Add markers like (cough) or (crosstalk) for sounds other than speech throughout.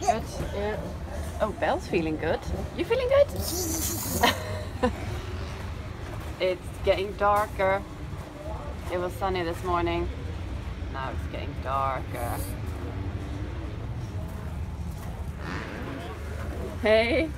Good. Yeah. Oh, Belle's feeling good. You feeling good? (laughs) it's getting darker. It was sunny this morning. Now it's getting darker. Hey.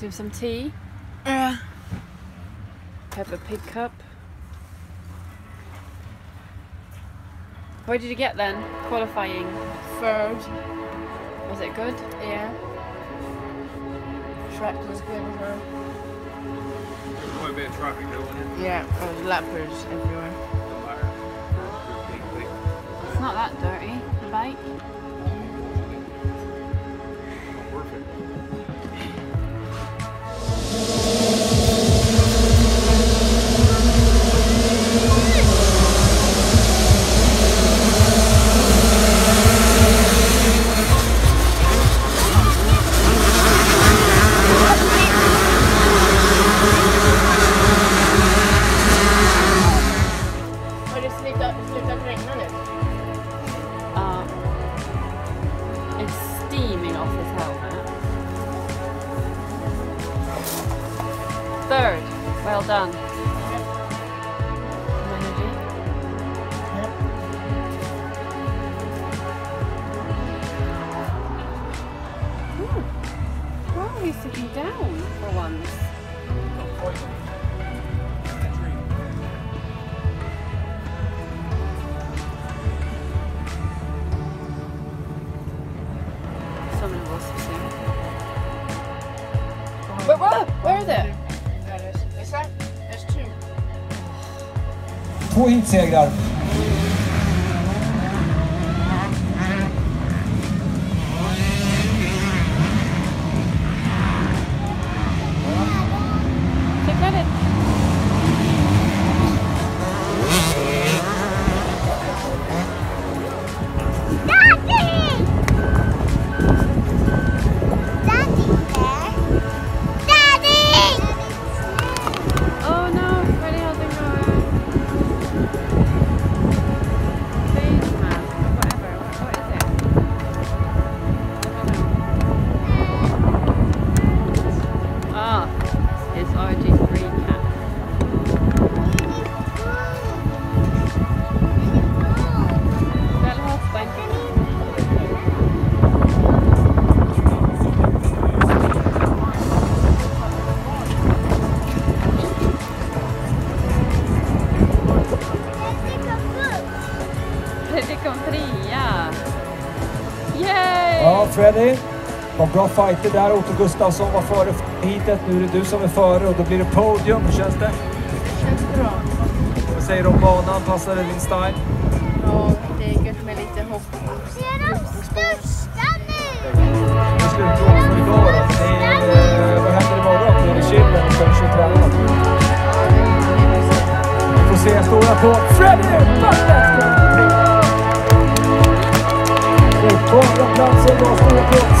Nice with some tea. Yeah. Peppa Pig cup. Where did you get then? Qualifying. Third. Was it good? Yeah. Track was good as well. There's quite a bit of traffic though, wasn't it? Yeah, uh, and lappers everywhere. Don't matter. Big, big. It's not that dirty, the bike. Done. Energy. Ooh. Why are we sitting down for once? Some of us are seeing. Where, where, where is it? corrente, se é. Ja, Freddy. Var bra fighter där. Otto Gustafsson var före heatet. Nu är det du som är före och då blir det podium. Hur känns det? Känns bra. Vad säger du om banan? Passar det din style? Ja, det är gött med lite hopp. Hur slutmål för idag då? Det är, eh, vad händer imorgon? Är det chillen sen kör tränarna? Vi får se. Stora på Freddy Bartlett! Och på Don't